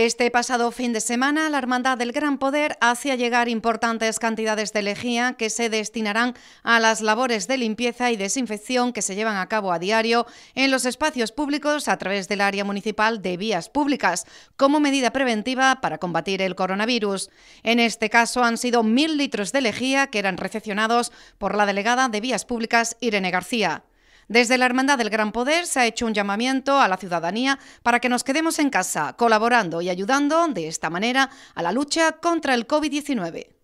Este pasado fin de semana, la Hermandad del Gran Poder hacía llegar importantes cantidades de lejía que se destinarán a las labores de limpieza y desinfección que se llevan a cabo a diario en los espacios públicos a través del área municipal de vías públicas, como medida preventiva para combatir el coronavirus. En este caso han sido mil litros de lejía que eran recepcionados por la delegada de vías públicas, Irene García. Desde la Hermandad del Gran Poder se ha hecho un llamamiento a la ciudadanía para que nos quedemos en casa, colaborando y ayudando de esta manera a la lucha contra el COVID-19.